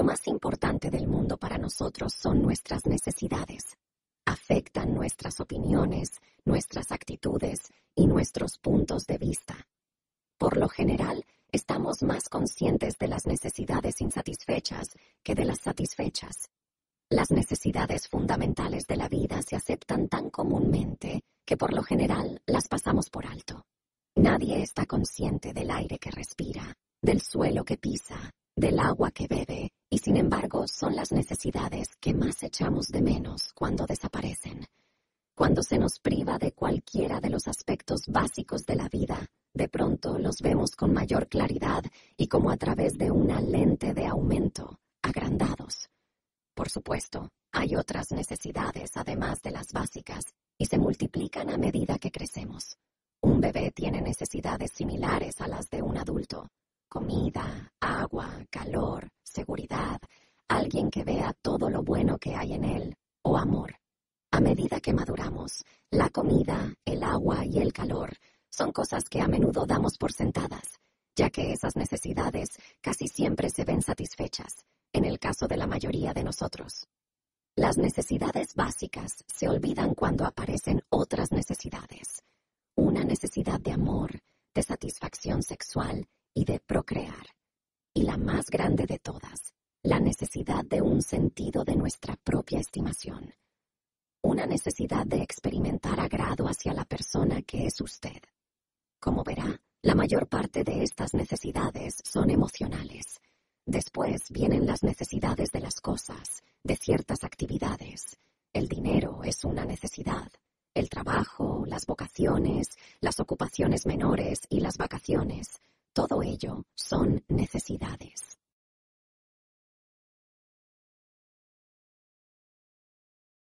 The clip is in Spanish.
Lo más importante del mundo para nosotros son nuestras necesidades. Afectan nuestras opiniones, nuestras actitudes y nuestros puntos de vista. Por lo general, estamos más conscientes de las necesidades insatisfechas que de las satisfechas. Las necesidades fundamentales de la vida se aceptan tan comúnmente que por lo general las pasamos por alto. Nadie está consciente del aire que respira, del suelo que pisa, del agua que bebe, y sin embargo son las necesidades que más echamos de menos cuando desaparecen. Cuando se nos priva de cualquiera de los aspectos básicos de la vida, de pronto los vemos con mayor claridad y como a través de una lente de aumento, agrandados. Por supuesto, hay otras necesidades además de las básicas y se multiplican a medida que crecemos. Un bebé tiene necesidades similares a las de un adulto. Comida, agua, calor, seguridad, alguien que vea todo lo bueno que hay en él, o amor. A medida que maduramos, la comida, el agua y el calor son cosas que a menudo damos por sentadas, ya que esas necesidades casi siempre se ven satisfechas, en el caso de la mayoría de nosotros. Las necesidades básicas se olvidan cuando aparecen otras necesidades. Una necesidad de amor, de satisfacción sexual y de procrear. Y la más grande de todas, la necesidad de un sentido de nuestra propia estimación. Una necesidad de experimentar agrado hacia la persona que es usted. Como verá, la mayor parte de estas necesidades son emocionales Después vienen las necesidades de las cosas, de ciertas actividades. El dinero es una necesidad. El trabajo, las vocaciones, las ocupaciones menores y las vacaciones, todo ello son necesidades.